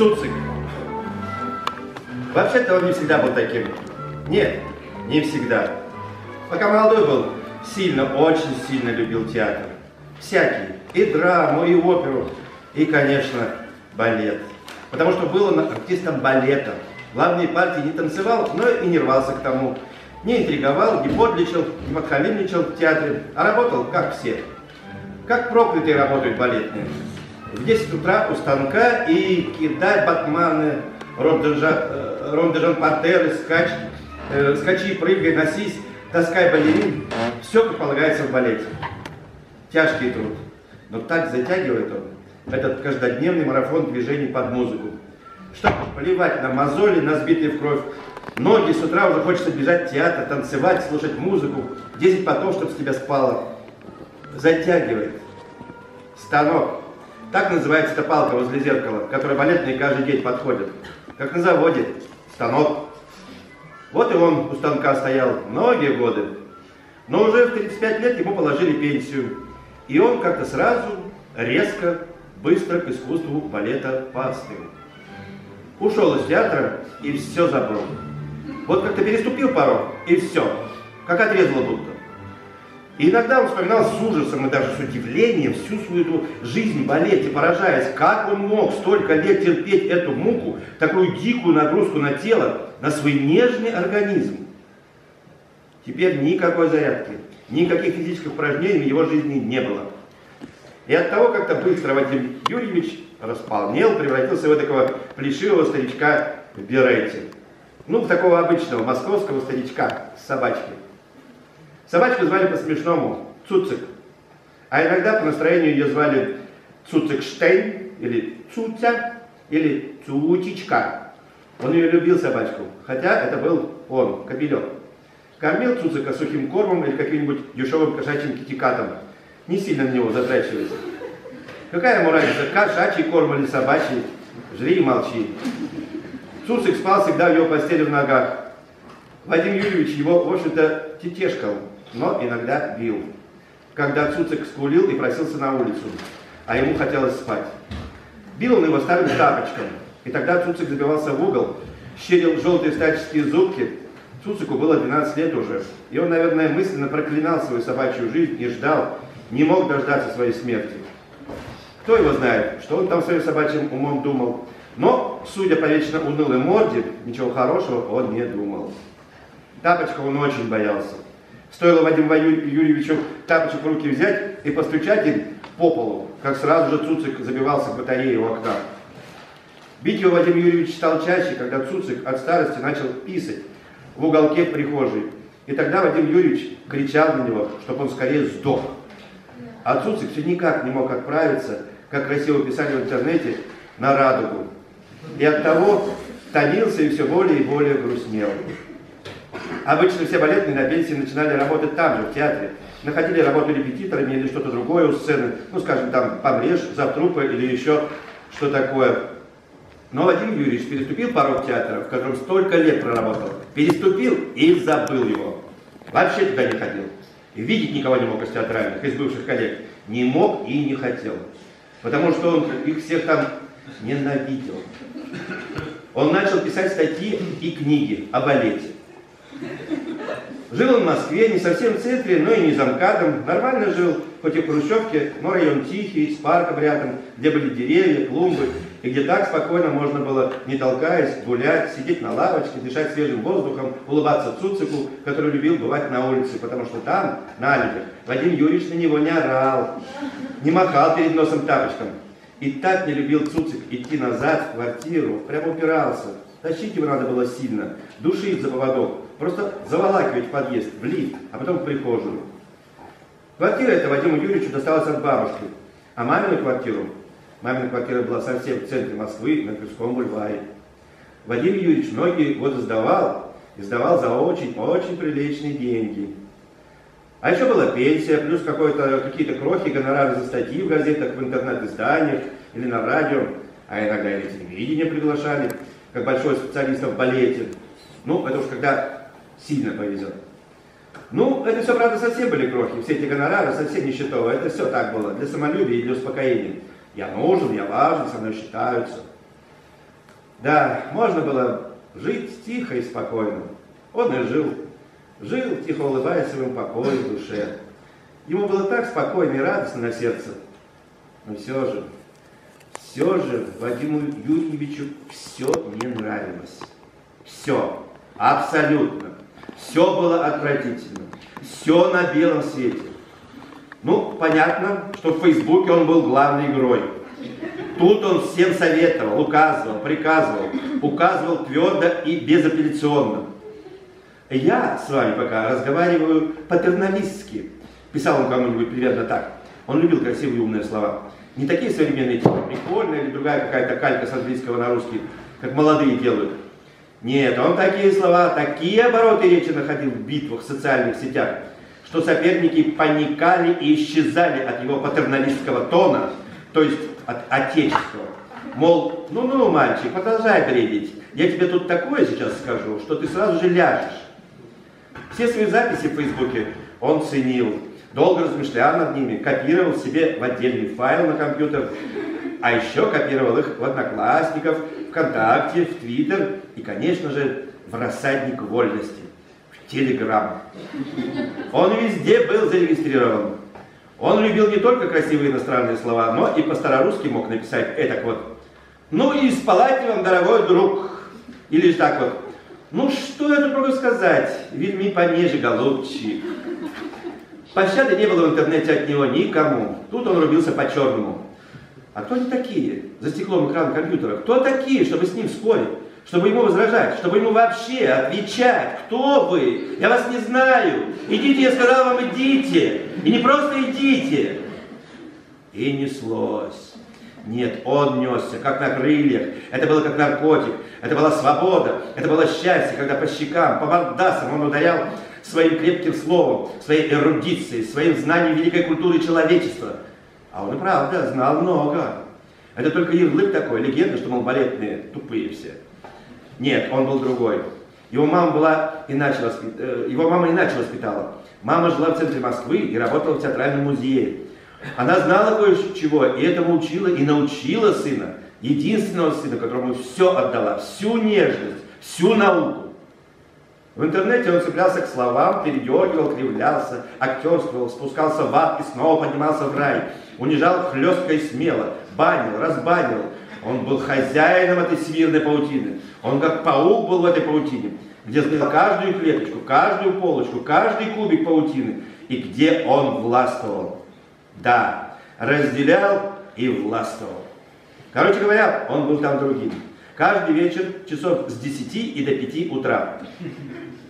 Цуцик. Вообще-то он не всегда был таким. Нет, не всегда. Пока молодой был, сильно, очень сильно любил театр. Всякий. И драму, и оперу, и, конечно, балет. Потому что был он артистом балета. Главные партии не танцевал, но и не рвался к тому. Не интриговал, не подлечил, не подхалимничал в театре, а работал, как все. Как проклятые работают балетные. В 10 утра у станка и кидай батманы, рондежан партеры, скач, э, скачи, прыгай, носись, таскай балерин. Все, как полагается в балете. Тяжкий труд. Но так затягивает он, этот каждодневный марафон движений под музыку. Чтобы плевать на мозоли, на сбитые в кровь. Ноги с утра уже хочется бежать в театр, танцевать, слушать музыку. Десять потом, чтобы с тебя спало. Затягивает. Станок. Так называется эта палка возле зеркала, к которой балетные каждый день подходят. Как на заводе. Станок. Вот и он у станка стоял многие годы. Но уже в 35 лет ему положили пенсию. И он как-то сразу, резко, быстро к искусству балета поостыл. Ушел из театра и все забыл. Вот как-то переступил порог, и все, как отрезало будто. И иногда он вспоминал с ужасом и даже с удивлением всю свою эту жизнь в балете, поражаясь, как он мог столько лет терпеть эту муку, такую дикую нагрузку на тело, на свой нежный организм. Теперь никакой зарядки, никаких физических упражнений в его жизни не было. И от того как-то быстро Вадим Юрьевич располнел, превратился в такого плешивого старичка в берете. Ну, в такого обычного московского старичка с собачкой. Собачку звали по-смешному Цуцик. А иногда по настроению ее звали Цуцикштейн, или Цуця, или Цутичка. Он ее любил, собачку, хотя это был он, кобелек. Кормил Цуцика сухим кормом или каким-нибудь дешевым кошачьим китикатом. Не сильно на него затрачивайся. Какая ему разница, кошачий корм или собачий? Жри и молчи. Цуцик спал всегда в его постели в ногах. Вадим Юрьевич его, в общем-то, тетешкал но иногда бил. Когда Цуцик скулил и просился на улицу, а ему хотелось спать. Бил он его старым тапочком, и тогда Цуцик забивался в угол, щерил желтые статические зубки. Цуцику было 12 лет уже, и он, наверное, мысленно проклинал свою собачью жизнь и ждал, не мог дождаться своей смерти. Кто его знает, что он там своим собачьим умом думал. Но, судя по вечно унылой морде, ничего хорошего он не думал. Тапочка он очень боялся. Стоило Вадиму Юрьевичу тапочек в руки взять и постучать им по полу, как сразу же Цуцик забивался в батарее у окна. Бить его Вадим Юрьевич стал чаще, когда Цуцик от старости начал писать в уголке прихожей. И тогда Вадим Юрьевич кричал на него, чтобы он скорее сдох. А Цуцик все никак не мог отправиться, как красиво писали в интернете, на радугу. И от того томился и все более и более грустнел. Обычно все балетные на пенсии начинали работать там же, в театре. Находили работу репетиторами или что-то другое у сцены. Ну, скажем, там, помрежь, за трупы или еще что такое. Но Владимир Юрьевич переступил порог театра, в котором столько лет проработал. Переступил и забыл его. Вообще туда не ходил. И видеть никого не мог из театральных, из бывших коллег. Не мог и не хотел. Потому что он их всех там ненавидел. Он начал писать статьи и книги о балете. Жил он в Москве, не совсем в центре, но и не замкадом. Нормально жил, хоть и в Хрущевке, но район тихий, с парком рядом, где были деревья, клумбы, и где так спокойно можно было, не толкаясь, гулять, сидеть на лавочке, дышать свежим воздухом, улыбаться Цуцику, который любил бывать на улице, потому что там, на Алибе, Вадим Юрьевич на него не орал, не махал перед носом тапочком. И так не любил Цуцик идти назад в квартиру, прямо упирался. Тащить его надо было сильно, душить за поводок, Просто заволакивать подъезд, в лифт, а потом в прихожую. Квартира эта Вадиму Юрьевичу досталась от бабушки. А мамину квартиру, мамина квартира была совсем в центре Москвы, на Тверском бульваре. Вадим Юрьевич многие годы сдавал, и сдавал за очень-очень приличные деньги. А еще была пенсия, плюс какие-то крохи, гонорары за статьи в газетах, в интернет-изданиях или на радио, а иногда и на телевидение приглашали, как большой специалист в балете. Ну, это уж когда сильно повезет. Ну, это все, правда, совсем были крохи, все эти гонорары совсем нищетовые, это все так было, для самолюбия и для успокоения. Я нужен, я важен, со мной считаются. Да, можно было жить тихо и спокойно. Он и жил. Жил, тихо улыбаясь своему покою в душе. Ему было так спокойно и радостно на сердце. Но все же, все же Вадиму Юрьевичу все не нравилось. Все, абсолютно. Все было отвратительно. Все на белом свете. Ну, понятно, что в Фейсбуке он был главной игрой. Тут он всем советовал, указывал, приказывал, указывал твердо и безапелляционно. Я с вами пока разговариваю патерналистски. Писал он кому-нибудь примерно так. Он любил красивые умные слова. Не такие современные, типа прикольные или другая какая-то калька с английского на русский, как молодые делают. Нет, он такие слова, такие обороты речи находил в битвах в социальных сетях, что соперники паникали и исчезали от его патерналистского тона, то есть от отечества. Мол, ну-ну, мальчик, продолжай бредить. Я тебе тут такое сейчас скажу, что ты сразу же ляжешь. Все свои записи в Фейсбуке он ценил, долго размышлял над ними, копировал себе в отдельный файл на компьютер, а еще копировал их в Одноклассников, ВКонтакте, в Твиттер и, конечно же, в рассадник вольности, в Телеграм. Он везде был зарегистрирован. Он любил не только красивые иностранные слова, но и по-старорусски мог написать это вот. Ну и спалать вам, дорогой друг. Или же так вот. Ну что я тут могу сказать? Вельми понеже, голубчик. Пощады не было в интернете от него никому. Тут он рубился по-черному. А кто они такие за стеклом экрана компьютера? Кто такие, чтобы с ним спорить? Чтобы ему возражать? Чтобы ему вообще отвечать? Кто вы? Я вас не знаю. Идите, я сказал вам, идите. И не просто идите. И неслось. Нет, он несся, как на крыльях. Это было как наркотик. Это была свобода. Это было счастье, когда по щекам, по мордасам он ударял своим крепким словом, своей эрудицией, своим знанием великой культуры человечества. А он и правда знал много. Это только ярлык такой, легенда, что, мол, балетные тупые все. Нет, он был другой. Его мама была иначе воспит... Э, его мама иначе воспитала. Мама жила в центре Москвы и работала в театральном музее. Она знала кое-чего, и этому учила, и научила сына, единственного сына, которому все отдала, всю нежность, всю науку. В интернете он цеплялся к словам, передергивал, кривлялся, актерствовал, спускался в ад и снова поднимался в рай. Унижал хлестко и смело, банил, разбанил. Он был хозяином этой всемирной паутины. Он как паук был в этой паутине, где знал каждую клеточку, каждую полочку, каждый кубик паутины, и где он властвовал. Да, разделял и властвовал. Короче говоря, он был там другим. Каждый вечер часов с 10 и до 5 утра.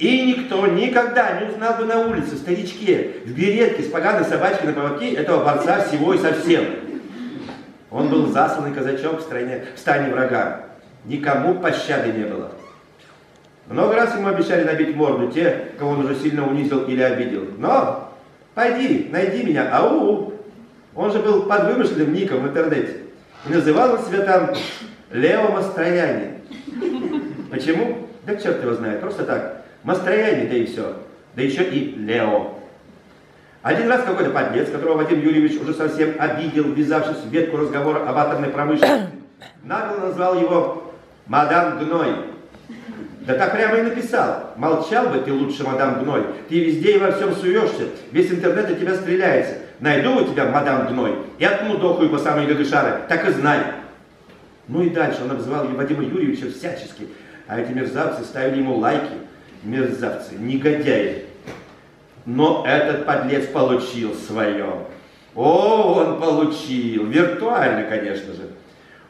И никто никогда не узнал бы на улице, в старичке, в беретке, с поганой собачкой на поводке этого борца всего и совсем. Он был засланный казачок в, стране, в стане врага. Никому пощады не было. Много раз ему обещали набить морду те, кого он уже сильно унизил или обидел. Но пойди, найди меня, ау! Он же был под вымышленным ником в интернете. И называл он себя там Лео. Почему? Да черт его знает, просто так. Мастрояне, да и все. Да еще и Лео. Один раз какой-то подлец, которого Вадим Юрьевич уже совсем обидел, ввязавшись в ветку разговора об атомной промышленности, нагло назвал его «Мадам Гной». Да так прямо и написал. Молчал бы ты лучше, мадам Гной. Ты везде и во всем суешься. Весь интернет от тебя стреляется. Найду у тебя, мадам Гной, и отмудохаю по самой гагышары. Так и знай. Ну и дальше он обзывал Вадима Юрьевича всячески. А эти мерзавцы ставили ему лайки мерзавцы, негодяи. Но этот подлец получил свое. О, он получил, виртуально, конечно же.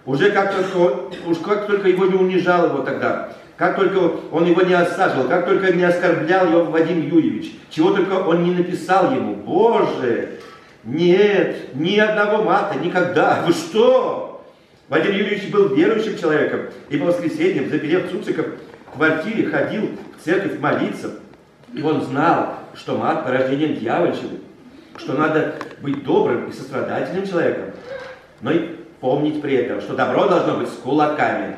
Уже как только, уж как только его не унижал его тогда, как только он его не осаживал, как только не оскорблял его Вадим Юрьевич, чего только он не написал ему. Боже, нет, ни одного мата, никогда. Вы что? Вадим Юрьевич был верующим человеком, и по воскресеньям, заперев Цуциков квартире, ходил церковь молиться, и он знал, что мат порождением дьявольщины, что надо быть добрым и сострадательным человеком, но и помнить при этом, что добро должно быть с кулаками.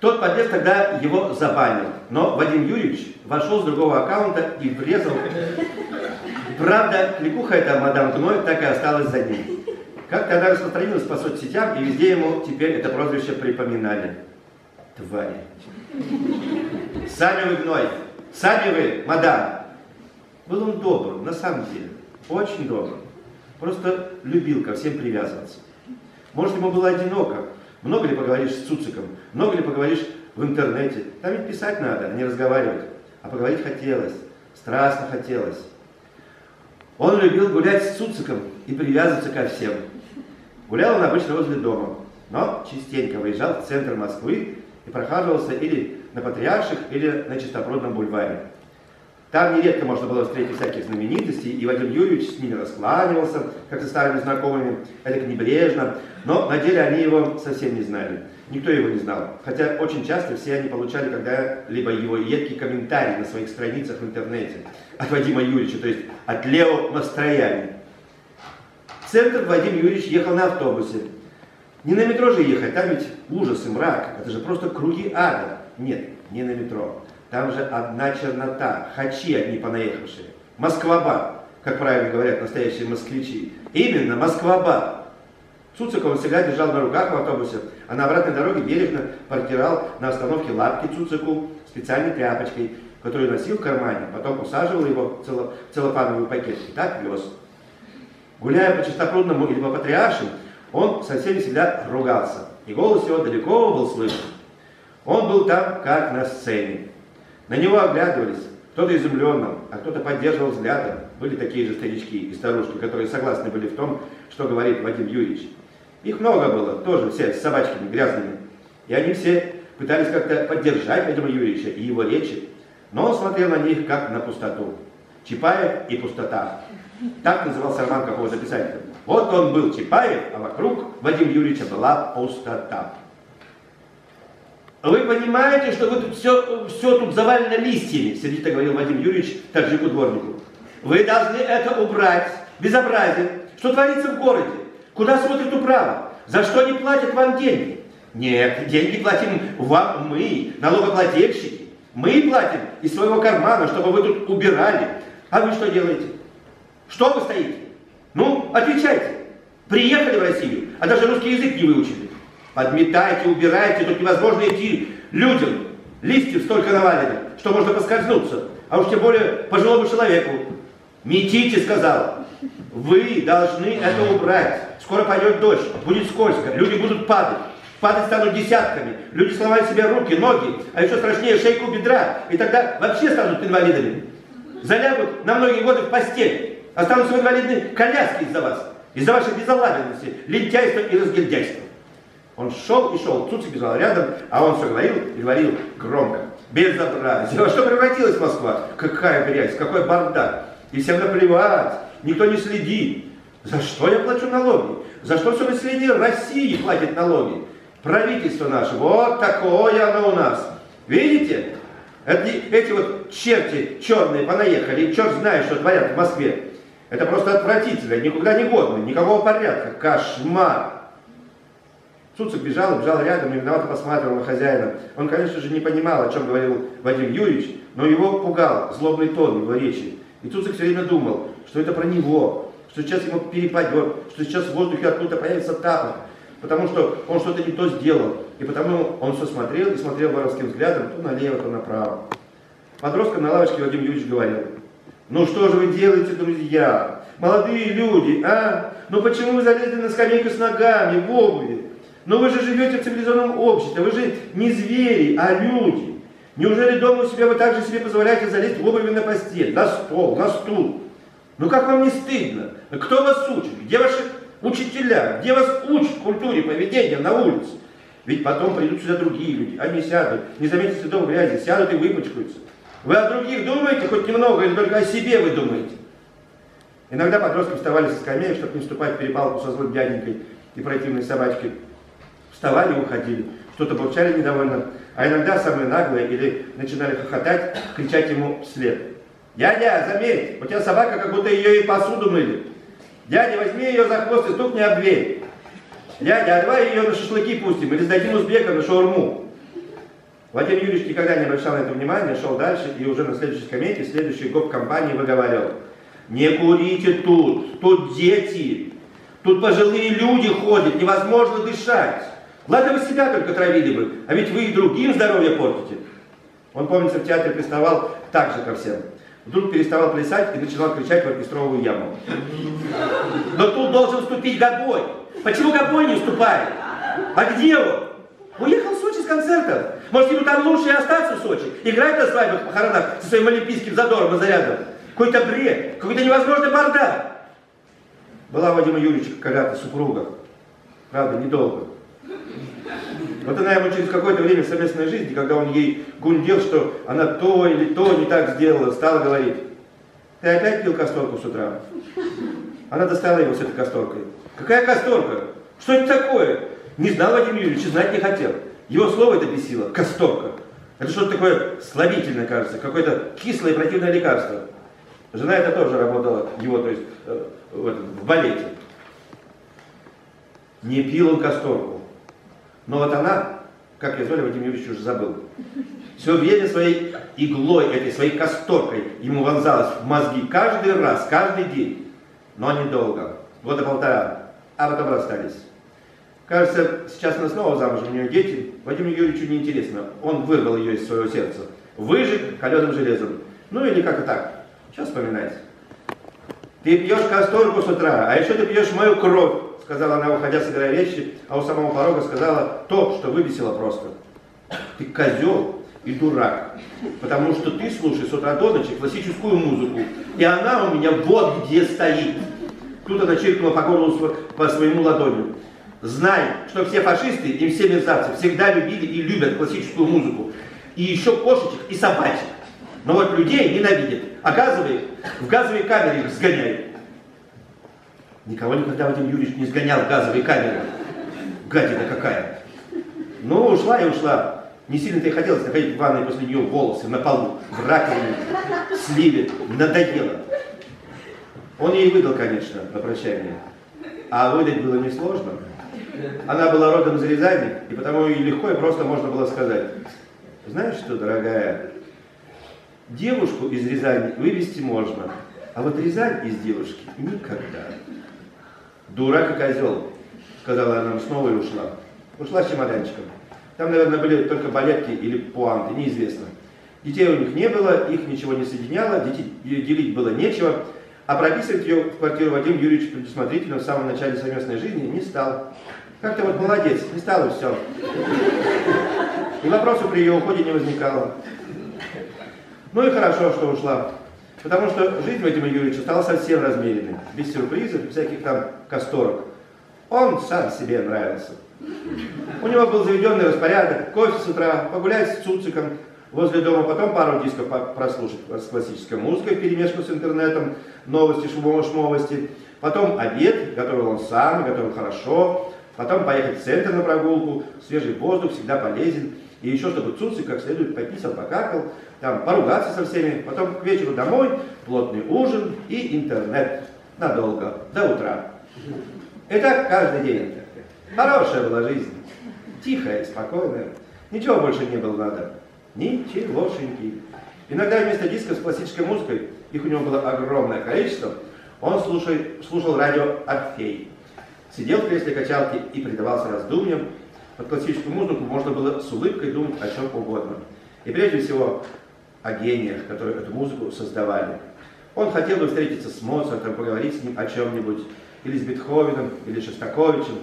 Тот подлец тогда его забанил, но Вадим Юрьевич вошел с другого аккаунта и врезал. Правда, кликуха эта мадам Гной так и осталась за ним. Как-то она распространилась по соцсетям, и везде ему теперь это прозвище припоминали. Твари. Сами вы гной, сами вы, мадам. Был он добр, на самом деле, очень добр. Просто любил ко всем привязываться. Может, ему было одиноко. Много ли поговоришь с Цуциком? Много ли поговоришь в интернете? Там ведь писать надо, а не разговаривать. А поговорить хотелось, страстно хотелось. Он любил гулять с Цуциком и привязываться ко всем. Гулял он обычно возле дома, но частенько выезжал в центр Москвы и прохаживался или на Патриарших, или на Чистопрудном бульваре. Там нередко можно было встретить всяких знаменитостей, и Вадим Юрьевич с ними раскланивался, как со старыми знакомыми, это небрежно, но на деле они его совсем не знали. Никто его не знал. Хотя очень часто все они получали когда-либо его едкий комментарий на своих страницах в интернете от Вадима Юрьевича, то есть от Лео Мастрояни. Центр Вадим Юрьевич ехал на автобусе. Не на метро же ехать, там ведь ужас и мрак, это же просто круги ада. Нет, не на метро. Там же одна чернота, хачи одни понаехавшие. Москва-бар, как правильно говорят настоящие москвичи. Именно Москва-бар. Цуцика он всегда держал на руках в автобусе, а на обратной дороге бережно паркировал на остановке лапки Цуцику специальной тряпочкой, которую носил в кармане, потом усаживал его в целлофановый пакет и так вез. Гуляя по чистопрудному или по патриаршим, он со всеми всегда ругался, и голос его далеко был слышен. Он был там, как на сцене. На него оглядывались, кто-то изумленно, а кто-то поддерживал взглядом. Были такие же старички и старушки, которые согласны были в том, что говорит Вадим Юрьевич. Их много было, тоже все с собачками грязными. И они все пытались как-то поддержать Вадима Юрьевича и его речи. Но он смотрел на них как на пустоту. Чапаев и пустота. Так назывался роман какого-то писателя. Вот он был Чапаев, а вокруг Вадима Юрьевича была пустота. Вы понимаете, что вы тут все, все тут завалено листьями, сердито говорил Вадим Юрьевич таджику дворнику. Вы должны это убрать. Безобразие. Что творится в городе? Куда смотрит управа? За что не платят вам деньги? Нет, деньги платим вам мы, налогоплательщики. Мы платим из своего кармана, чтобы вы тут убирали. А вы что делаете? Что вы стоите? Ну, отвечайте. Приехали в Россию, а даже русский язык не выучили. Подметайте, убирайте, тут невозможно идти людям. Листьев столько навалено, что можно поскользнуться. А уж тем более пожилому человеку. Метите, сказал. Вы должны это убрать. Скоро пойдет дождь, будет скользко, люди будут падать. Падать станут десятками. Люди сломают себе руки, ноги, а еще страшнее шейку бедра. И тогда вообще станут инвалидами. Залягут на многие годы в постель. Останутся в инвалидной коляске из-за вас. Из-за вашей безалаберности, лентяйства и разгильдяйства. Он шел и шел, Цуцик бежал рядом, а он все говорил и говорил громко. Безобразие. Во что превратилась Москва? Какая грязь, какой бардак. И всем наплевать, никто не следит. За что я плачу налоги? За что все население России платит налоги? Правительство наше, вот такое оно у нас. Видите? Это, эти вот черти черные понаехали, черт знает, что творят в Москве. Это просто отвратительно, никуда не годно, никакого порядка, кошмар. Цуцик бежал и бежал рядом и виновато посматривал на хозяина. Он, конечно же, не понимал, о чем говорил Вадим Юрьевич, но его пугал злобный тон его речи. И Цуцик все время думал, что это про него, что сейчас ему перепадет, что сейчас в воздухе откуда-то появится тапок, потому что он что-то не то сделал. И потому он все смотрел и смотрел воровским взглядом то налево, то направо. Подросткам на лавочке Вадим Юрьевич говорил, ну что же вы делаете, друзья? Молодые люди, а? Ну почему вы залезли на скамейку с ногами, в обуви? Но вы же живете в цивилизованном обществе, вы же не звери, а люди. Неужели дома у себя вы также себе позволяете залезть в обуви на постель, на стол, на стул? Ну как вам не стыдно? Кто вас учит? Где ваши учителя? Где вас учат культуре поведения на улице? Ведь потом придут сюда другие люди, они сядут, не заметят следов грязи, сядут и выпачкаются. Вы о других думаете хоть немного или только о себе вы думаете? Иногда подростки вставали со скамеек, чтобы не вступать в перепалку со злой дяденькой и противной собачкой вставали и уходили, что-то бурчали недовольно, а иногда самые наглые или начинали хохотать, кричать ему вслед. «Дядя, заметь, у тебя собака, как будто ее и посуду мыли. Дядя, возьми ее за хвост и стукни об дверь. Дядя, а давай ее на шашлыки пустим или сдадим узбекам на шаурму». Владимир Юрьевич никогда не обращал на это внимания, шел дальше и уже на следующей скамейке, следующей гоп компании выговаривал. «Не курите тут, тут дети, Тут пожилые люди ходят, невозможно дышать. Ладно, вы себя только травили бы, а ведь вы и другим здоровье портите. Он, помнится, в театре приставал так же ко всем. Вдруг переставал плясать и начинал кричать в оркестровую яму. Но тут должен вступить Габой. Почему Габой не вступает? А где он? Уехал в Сочи с концерта. Может, ему там лучше и остаться в Сочи. Играть на свадьбах похоронах со своим олимпийским задором и зарядом. Какой-то бред, какой-то невозможный бардак. Была Вадима Юрьевича когда-то супруга. Правда, недолго. Вот она ему через какое-то время совместной жизни, когда он ей гундел, что она то или то не так сделала, стала говорить, ты опять пил касторку с утра? Она достала его с этой касторкой. Какая касторка? Что это такое? Не знал Вадим Юрьевич, знать не хотел. Его слово это бесило. Касторка. Это что-то такое слабительное, кажется, какое-то кислое и противное лекарство. Жена это тоже работала, его, то есть, э, в, этом, в балете. Не пил он касторку. Но вот она, как я звали, Вадим Юрьевич уже забыл, все время своей иглой, этой своей касторкой ему вонзалась в мозги каждый раз, каждый день. Но недолго, года полтора, а потом расстались. Кажется, сейчас она снова замужем, у нее дети. Вадиму Юрьевичу неинтересно. Он вырвал ее из своего сердца. Выжег каленым железом. Ну или как-то так. Сейчас вспоминать. Ты пьешь касторку с утра, а еще ты пьешь мою кровь, сказала она, уходя, собирая вещи, а у самого порога сказала то, что выбесило просто. Ты козел и дурак, потому что ты слушаешь с утра до ночи классическую музыку, и она у меня вот где стоит. Тут она чиркнула по горлу по своему ладонью. Знай, что все фашисты и все мерзавцы всегда любили и любят классическую музыку. И еще кошечек и собачек. Но вот людей ненавидят. А газовые, в газовые камеры их сгоняют. Никого никогда Вадим Юрьевич не сгонял в газовые камеры. Гадина какая. Ну, ушла и ушла. Не сильно-то и хотелось находить в ванной после нее волосы на полу, в раковине, в сливе. Надоело. Он ей выдал, конечно, на прощание. А выдать было несложно. Она была родом из Рязани, и потому и легко и просто можно было сказать. Знаешь что, дорогая, девушку из Рязани вывести можно, а вот Рязань из девушки никогда. Дурак и козел, сказала она снова и ушла. Ушла с чемоданчиком. Там, наверное, были только балетки или пуанты, неизвестно. Детей у них не было, их ничего не соединяло, детей делить было нечего, а прописывать ее в квартиру Вадим Юрьевич предусмотрительно в самом начале совместной жизни не стал. Как-то вот молодец, не стал и все. И вопросов при ее уходе не возникало. Ну и хорошо, что ушла. Потому что жизнь Вадима Юрьевича стала совсем размеренной, без сюрпризов, всяких там касторок. Он сам себе нравился. У него был заведенный распорядок, кофе с утра, погулять с Цуциком возле дома, потом пару дисков прослушать с классической музыкой, перемешку с интернетом, новости, шумовости, потом обед, готовил он сам, готовил хорошо, потом поехать в центр на прогулку, свежий воздух всегда полезен, и еще чтобы Цуцик как следует пописал, покакал, там поругаться со всеми, потом к вечеру домой, плотный ужин и интернет надолго, до утра. И так каждый день. Хорошая была жизнь, тихая спокойная. Ничего больше не было надо. Ничегошеньки. Иногда вместо дисков с классической музыкой, их у него было огромное количество, он слушал, слушал радио «Орфей». Сидел в кресле качалки и предавался раздумьям. Под классическую музыку можно было с улыбкой думать о чем угодно. И прежде всего о гениях, которые эту музыку создавали. Он хотел бы встретиться с Моцартом, поговорить с ним о чем-нибудь, или с Бетховеном, или Шостаковичем.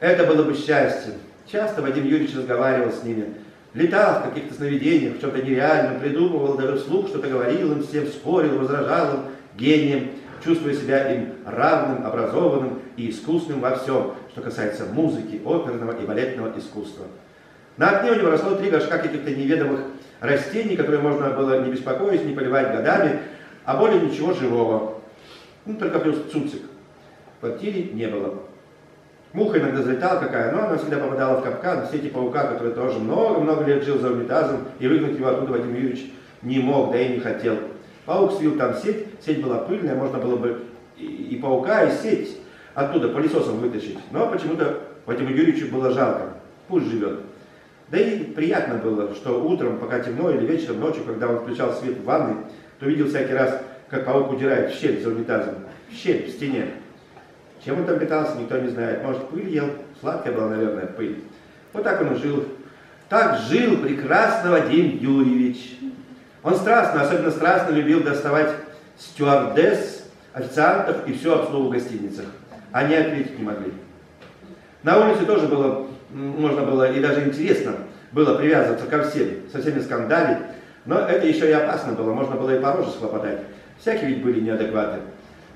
Это было бы счастье. Часто Вадим Юрьевич разговаривал с ними, летал в каких-то сновидениях, в чем-то нереальном, придумывал, даже вслух что-то говорил им всем, спорил, возражал им, гением чувствуя себя им равным, образованным и искусным во всем, что касается музыки, оперного и балетного искусства. На окне у него росло три горшка каких-то неведомых растений, которые можно было не беспокоить, не поливать годами, а более ничего живого. Ну, только плюс цуцик. В квартире не было. Муха иногда залетала какая, но она всегда попадала в капкан, в сети паука, который тоже много-много лет жил за унитазом, и выгнать его оттуда Вадим Юрьевич не мог, да и не хотел. Паук свил там сеть, сеть была пыльная, можно было бы и, и паука, и сеть оттуда пылесосом вытащить. Но почему-то Вадиму Юрьевичу было жалко, пусть живет. Да и приятно было, что утром, пока темно, или вечером, ночью, когда он включал свет в ванной, то видел всякий раз, как паук удирает в щель за унитазом, в щель в стене. Чем он там питался, никто не знает. Может, пыль ел, сладкая была, наверное, пыль. Вот так он жил. Так жил прекрасно Вадим Юрьевич. Он страстно, особенно страстно любил доставать стюардесс, официантов и всю обслугу в гостиницах. Они ответить не могли. На улице тоже было, можно было и даже интересно было привязываться ко всем, со всеми скандалить, но это еще и опасно было, можно было и по роже схлопотать. Всякие ведь были неадекваты.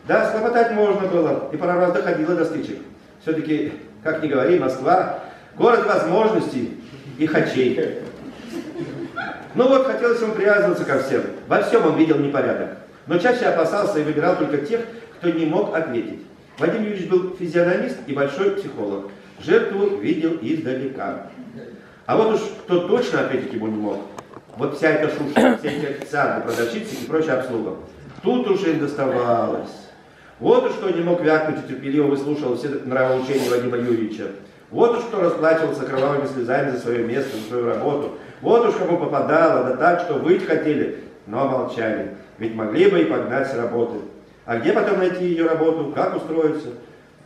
Да, схлопотать можно было, и пару раз доходило до стычек. Все-таки, как ни говори, Москва – город возможностей и хачей. Ну вот, хотелось ему привязываться ко всем. Во всем он видел непорядок. Но чаще опасался и выбирал только тех, кто не мог ответить. Вадим Юрьевич был физиономист и большой психолог. Жертву видел издалека. А вот уж кто точно ответить ему не мог, вот вся эта шушера, все эти официанты, продавщицы и прочая обслуга. Тут уж им доставалось. Вот уж кто не мог вякнуть и терпеливо выслушивал все нравоучения Вадима Юрьевича. Вот уж кто расплачивался кровавыми слезами за свое место, за свою работу. Вот уж кому попадало, да так, что выть хотели, но молчали. Ведь могли бы и погнать с работы. А где потом найти ее работу, как устроиться?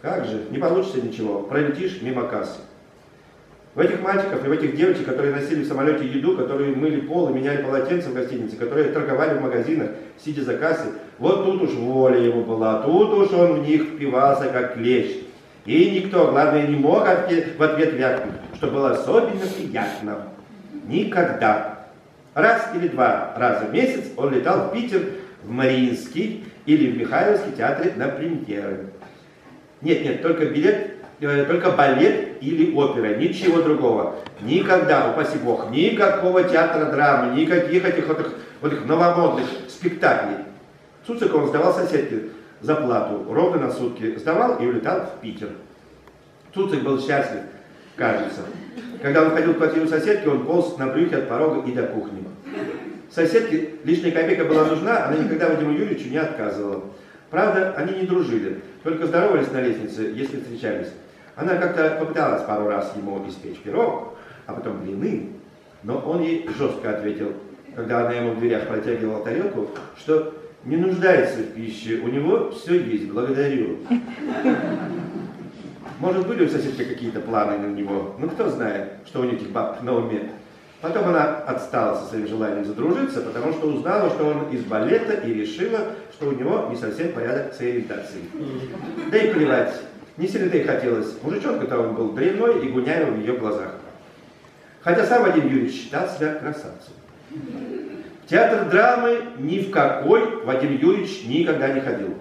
Как же, не получится ничего, пролетишь мимо кассы. В этих мальчиков и в этих девочек, которые носили в самолете еду, которые мыли пол и меняли полотенца в гостинице, которые торговали в магазинах, сидя за кассой, вот тут уж воля его была, тут уж он в них впивался как клещ. И никто, главное, не мог в ответ вякнуть, что было особенно приятно. Никогда. Раз или два раза в месяц он летал в Питер, в Мариинский или в Михайловский театр на премьеры. Нет, нет, только билет только балет или опера, ничего другого. Никогда, упаси бог, никакого театра драмы, никаких этих вот, вот этих новомодных спектаклей. Цуцик он сдавал соседке за плату, ровно на сутки. Сдавал и улетал в Питер. Цуцик был счастлив, кажется. Когда он ходил в квартиру соседки, он полз на брюхе от порога и до кухни. Соседке лишняя копейка была нужна, она никогда Вадиму Юрьевичу не отказывала. Правда, они не дружили, только здоровались на лестнице, если встречались. Она как-то попыталась пару раз ему испечь пирог, а потом блины, но он ей жестко ответил, когда она ему в дверях протягивала тарелку, что не нуждается в пище, у него все есть, благодарю. Может, были у соседки какие-то планы на него, ну кто знает, что у этих баб на уме. Потом она отстала со своим желанием задружиться, потому что узнала, что он из балета и решила, что у него не совсем порядок с ориентацией. Да и плевать, не и хотелось. Мужичонка-то он был дрянной и гуняил в ее глазах. Хотя сам Вадим Юрьевич считал себя красавцем. В театр драмы ни в какой Вадим Юрьевич никогда не ходил.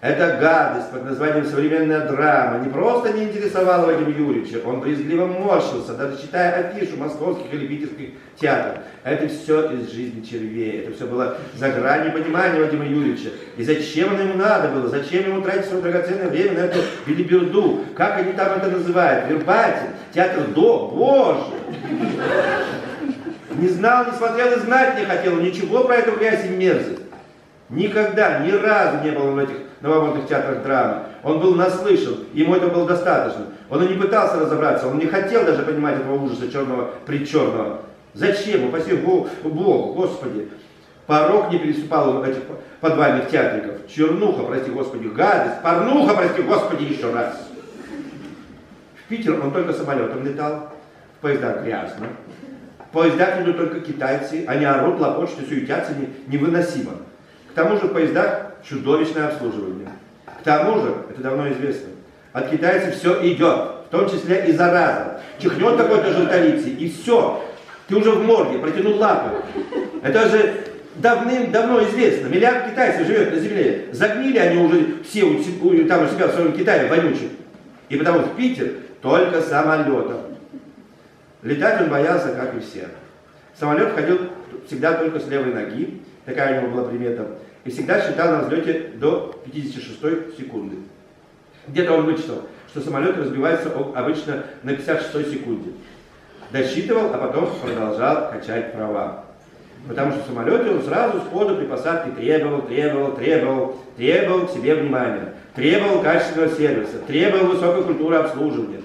Эта гадость под названием «современная драма» не просто не интересовала Вадима Юрьевича, он брезгливо морщился, даже читая афишу московских или питерских театров. Это все из жизни червей, это все было за гранью понимания Вадима Юрьевича. И зачем оно ему надо было, зачем ему тратить свое драгоценное время на эту билиберду, как они там это называют, вербатель, театр до, боже! Не знал, не смотрел и знать не хотел, ничего про эту грязь и мерзость. Никогда, ни разу не было в этих новомодных театрах драмы. Он был наслышан, ему это было достаточно. Он и не пытался разобраться, он не хотел даже понимать этого ужаса черного причерного. Зачем? Упаси Богу, Господи. Порог не переступал он этих подвальных театриков. Чернуха, прости Господи, гадость. Порнуха, прости Господи, еще раз. В Питер он только самолетом летал. В поездах грязно. В поездах идут только китайцы. Они орут, лопочут и суетятся невыносимо. К тому же в поездах чудовищное обслуживание. К тому же, это давно известно, от китайцев все идет, в том числе и зараза. Чихнет какой-то желтолицый, и все. Ты уже в морге, протянул лапы. Это же давным-давно известно. Миллиард китайцев живет на земле. Загнили они уже все у, там у себя в своем Китае вонючим. И потому в Питер только самолетом. Летать он боялся, как и все. Самолет ходил всегда только с левой ноги. Такая у него была примета и всегда считал на взлете до 56 секунды. Где-то он вычитал, что самолет разбивается обычно на 56 секунде. Досчитывал, а потом продолжал качать права. Потому что в самолете он сразу сходу при посадке требовал, требовал, требовал, требовал к себе внимания, требовал качественного сервиса, требовал высокой культуры обслуживания.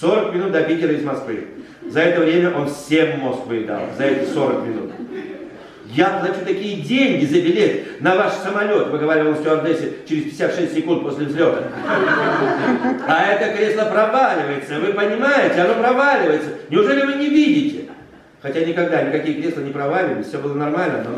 40 минут до Питера из Москвы. За это время он всем мозг выедал, за эти 40 минут. Я плачу такие деньги за билет на ваш самолет, выговаривал стюардессе через 56 секунд после взлета. А это кресло проваливается, вы понимаете, оно проваливается. Неужели вы не видите? Хотя никогда никакие кресла не проваливались, все было нормально, но...